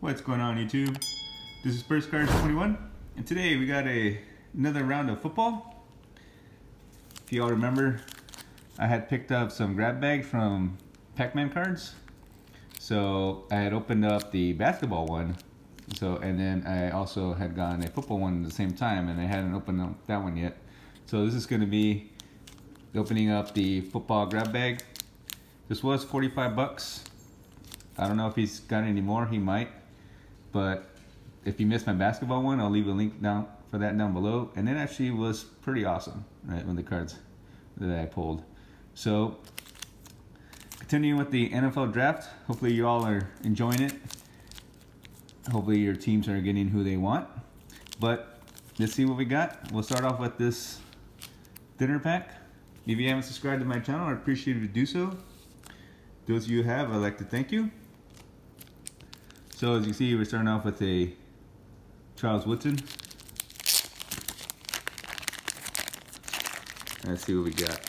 What's going on YouTube? This is Spurs Cards 21 and today we got a another round of football. If y'all remember, I had picked up some grab bag from Packman cards. So I had opened up the basketball one. So and then I also had gotten a football one at the same time and I hadn't opened up that one yet. So this is going to be opening up the football grab bag. This was 45 bucks. I don't know if he's got any more, he might. But if you missed my basketball one, I'll leave a link down for that down below. And it actually was pretty awesome, right, with the cards that I pulled. So, continuing with the NFL draft, hopefully you all are enjoying it. Hopefully your teams are getting who they want. But let's see what we got. We'll start off with this dinner pack. If you haven't subscribed to my channel, I'd appreciate you to do so. Those of you who have, I'd like to thank you. So as you see, we're starting off with a Charles Woodson. Let's see what we got.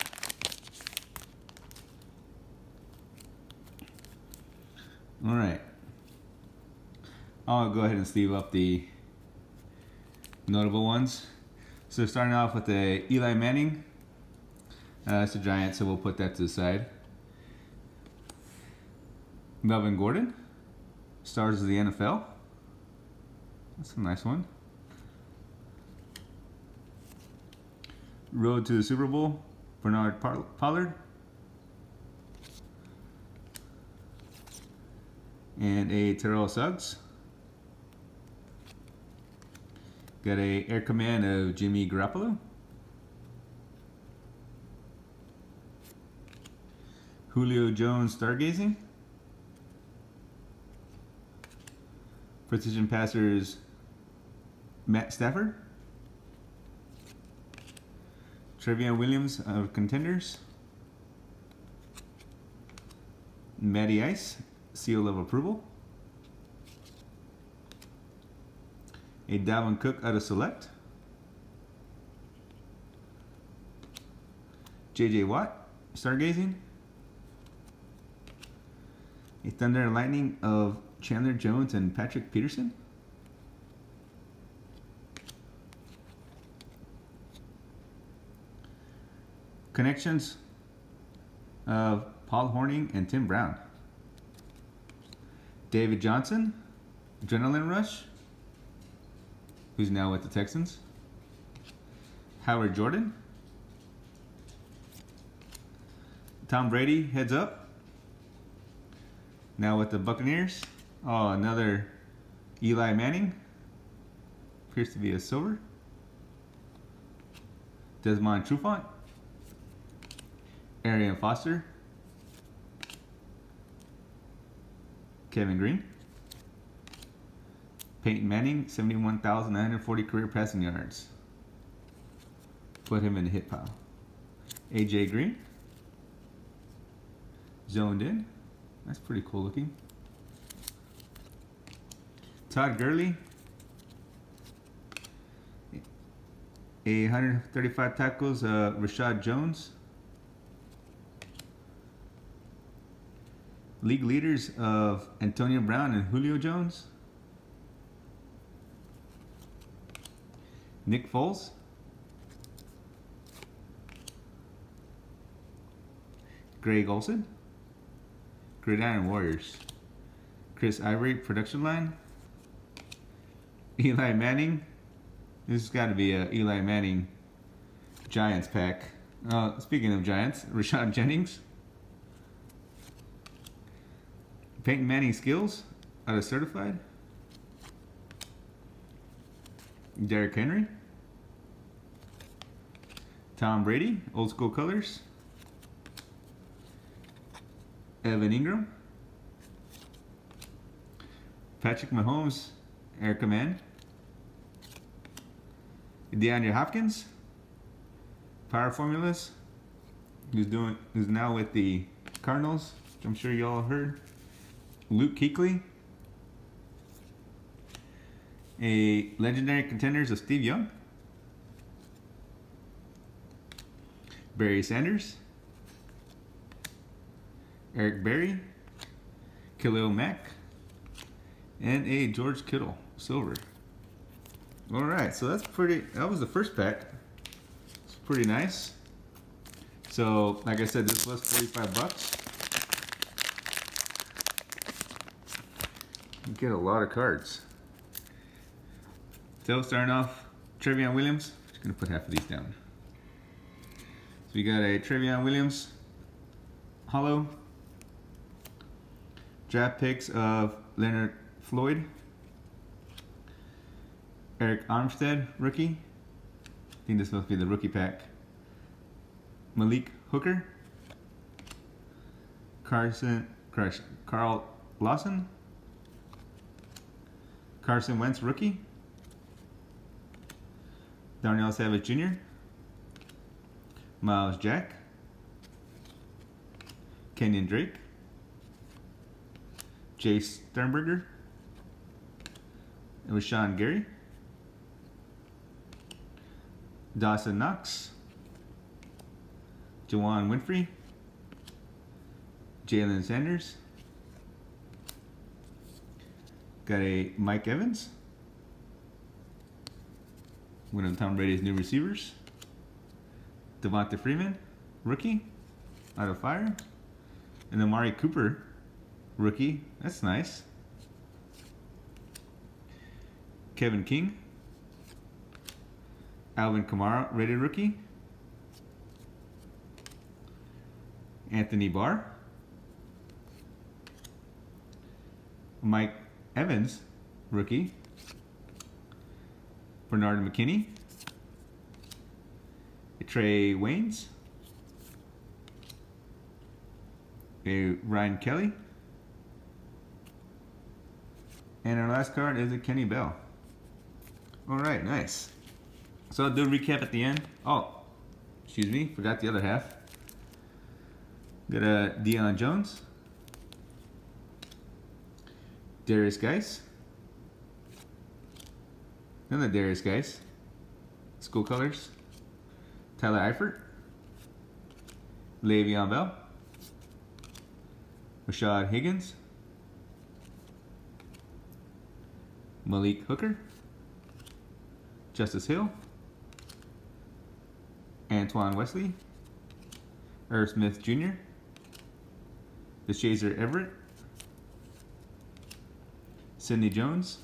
All right. I'll go ahead and sleeve up the notable ones. So starting off with the Eli Manning. Uh, that's a giant, so we'll put that to the side. Melvin Gordon. Stars of the NFL. That's a nice one. Road to the Super Bowl, Bernard Pollard. And a Terrell Suggs. Got a Air Command of Jimmy Garoppolo. Julio Jones Stargazing. Precision passers Matt Stafford. Trayveon Williams of Contenders. Matty Ice, seal of approval. A Dalvin Cook out of Select. JJ Watt, Stargazing. A Thunder and Lightning of Chandler Jones and Patrick Peterson. Connections of Paul Hornung and Tim Brown. David Johnson, Adrenaline Rush, who's now with the Texans. Howard Jordan. Tom Brady, heads up. Now with the Buccaneers. Oh, another Eli Manning. Appears to be a silver. Desmond Trufant. Arian Foster. Kevin Greene. Peyton Manning, 71,940 career passing yards. Put him in the hit pile. AJ Green. Zoned in. That's pretty cool looking. Todd Gurley. A 135 tackles, uh, Reshad Jones. League leaders of Antonio Brown and Julio Jones. Nick Foles. Greg Olsen. Gridiron Warriors. Chris Ivory, production line. Eli Manning. This has got to be a Eli Manning Giants pack. Uh, speaking of Giants, Rashad Jennings. Peyton Manning skills out of certified. Derrick Henry. Tom Brady, old school colors. Evan Engram. Patrick Mahomes, Air Command. DeAndre Hopkins, Power Formulas, who's doing who's now with the Cardinals, I'm sure y'all heard. Luke Kuechly, a legendary contenders of Steve Young, Barry Sanders, Eric Berry, Khalil Mack, and a George Kittle silver. All right, so that's pretty, that was the first pack. It's pretty nice. So, like I said, this was 45 bucks. You get a lot of cards. So, starting off, Trayveon Williams. I'm just gonna put half of these down. So we got a Trayveon Williams hollow. Draft picks of Leonard Floyd. Arik Armstead, rookie. I think this must be the rookie pack. Malik Hooker. Carson, Carl Lawson. Carson Wentz, rookie. Darnell Savage Jr. Myles Jack. Kenyon Drake. Jace Sternberger. It was Sean Gary. Dawson Knox, Juwann Winfree, Jalen Sanders, got a Mike Evans, one of Tom Brady's new receivers, Devonta Freeman, rookie, out of fire, and Amari Cooper, rookie, that's nice. Kevin King, Alvin Kamara, rated rookie. Anthony Barr. Mike Evans, rookie. Bernard McKinney. Trae Waynes. A Ryan Kelly. And our last card is a Kenny Bell. All right, nice. So I'll do a recap at the end. Oh, excuse me, forgot the other half. Got a Deion Jones. Derrius Guice. Another Derrius Guice. School colors. Tyler Eifert. Le'Veon Bell. Rashard Higgins. Malik Hooker. Justice Hill. Antoine Wesley, Irv Smith Jr., Deshazor Everett, Sidney Jones,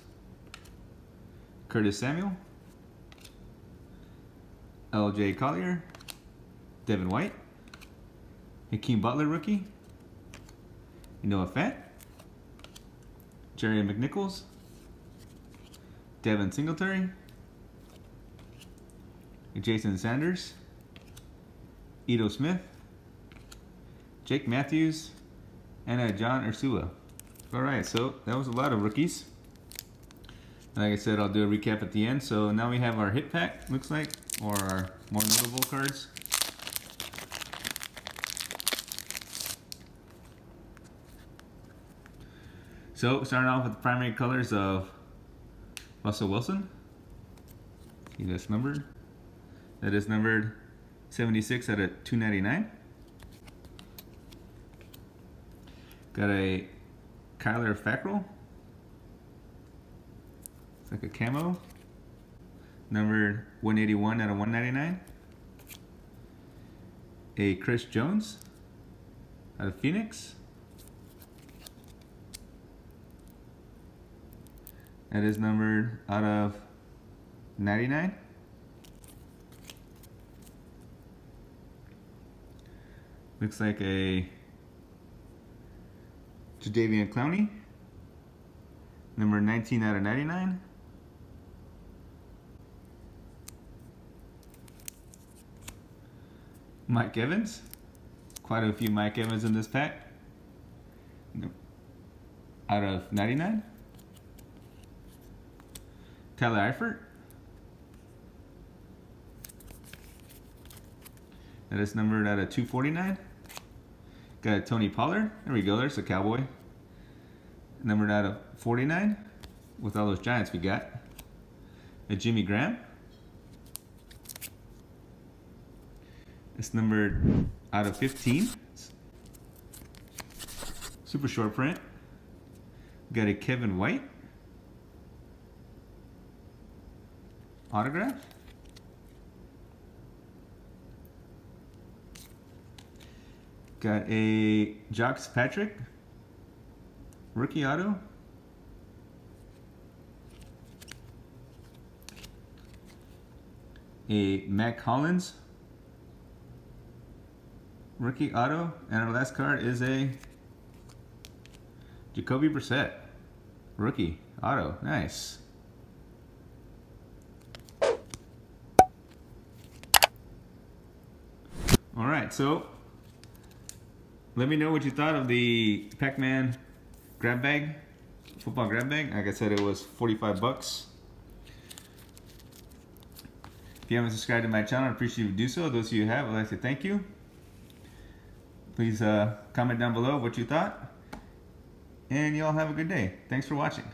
Curtis Samuel, L.J. Collier, Devin White, Hakeem Butler rookie, Noah Fant, Jerry McNichols, Devin Singletary, Jason Sanders, Ito Smith, Jake Matthews, and uh, John Ursua. All right, so that was a lot of rookies. Like I said, I'll do a recap at the end. So now we have our hit pack, looks like, or our more notable cards. So starting off with the primary colors of Russell Wilson. See this numbered. That is numbered 76 out of 299. Got a Kyler Fackrell. It's like a camo. Number 181 out of 199. A Chris Jones out of Phoenix. That is numbered out of 99. Looks like a Jadeveon Clowney. Number 19 out of 99. Mike Evans. Quite a few Mike Evans in this pack. Out of 99. Tyler Eifert. That is numbered out of 249. Got Tony Pollard. There we go. There's a Cowboy. Numbered out of 49 with all those Giants we got. A Jimmy Graham. It's numbered out of 15. Super short print. Got a Kevin White. Autograph. Got a Jacques Patrick rookie auto. A Matt Collins, rookie auto. And our last card is a Jacoby Brissett rookie auto. Nice. All right, so let me know what you thought of the Packman grab bag, football grab bag. Like I said, it was 45 bucks. If you haven't subscribed to my channel, I appreciate you do so. Those of you who have, I'd like to thank you. Please uh, comment down below what you thought. And y'all have a good day. Thanks for watching.